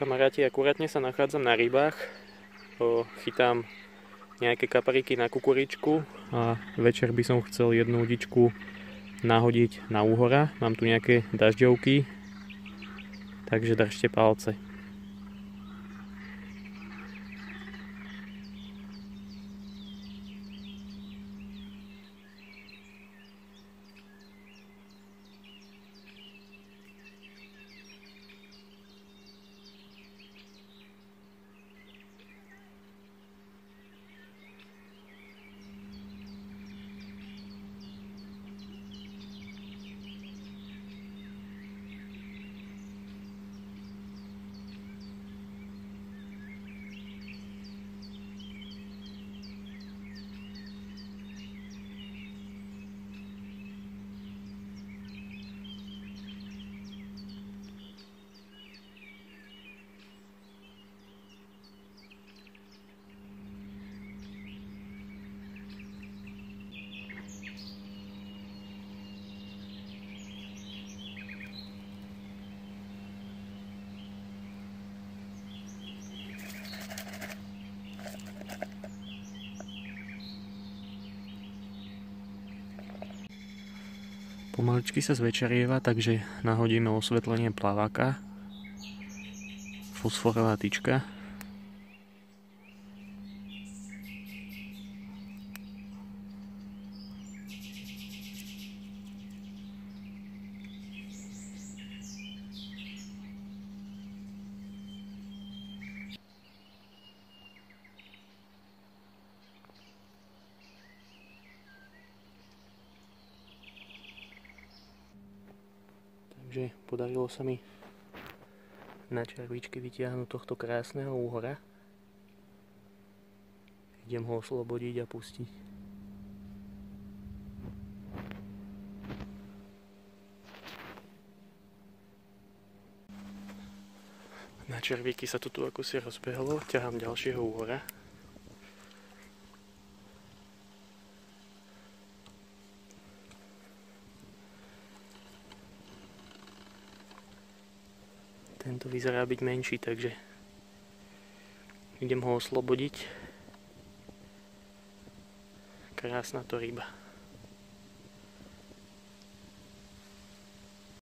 Kamaráti, akurátne sa nachádzam na rybách. O, chytám nejaké kapariky na kukuričku a večer by som chcel jednu udičku nahodiť na úhora. Mám tu nejaké dažďovky, takže držte palce. Pomaličky sa zvečerieva, takže nahodíme osvetlenie plaváka. Fosforová tyčka. Takže podarilo sa mi na červičky vytiahnuť tohto krásneho úhora. Idem ho oslobodiť a pustiť. Na červíky sa to tu ako rozbehlo, ťahám ďalšieho úhora. Tento vyzerá byť menší, takže idem ho oslobodiť. Krásna to ryba.